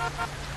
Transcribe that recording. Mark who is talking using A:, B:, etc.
A: Bye.